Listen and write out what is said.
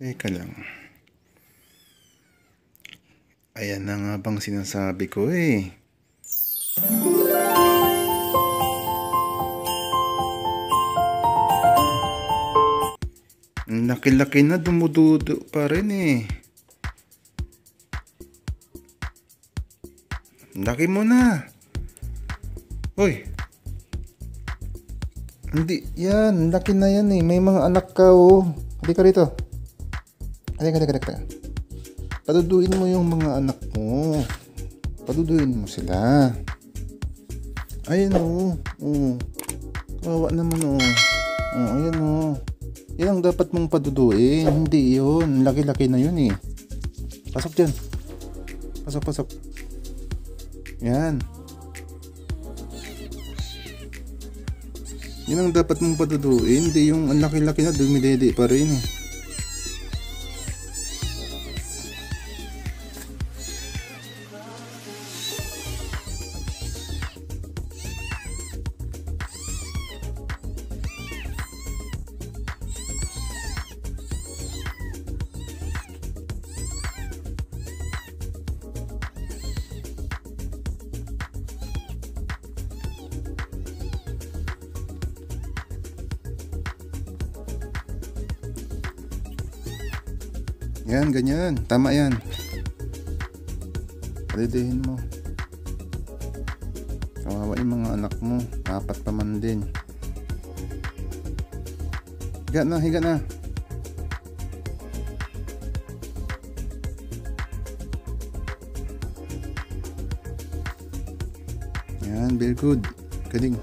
Teka lang. Ayan na nga bang sinasabi ko eh. Laki-laki na dumududo pa rin eh. Laki mo na. Hoy. Hindi, yan. Laki na yan eh. May mga anak ka oh. Halika rito. Halika, halika, halika. Paduduin mo yung mga anak mo. Paduduin mo sila. Ayan oh. Oh. Kawawa naman oh. Oh, ayan oh. Yan ang dapat mong paduduin. Hindi yun. Laki-laki na yun eh. Pasok dyan. Pasok, pasok. Yan. Yan ang dapat mong paduduin. Hindi yung ang laki-laki na dumidede pa rin eh. Yan, ganyan. Tama yan. Palidihin mo. Kawawa yung mga anak mo. Apat pa man din. Higa na, higa na. Yan, very good. Galing.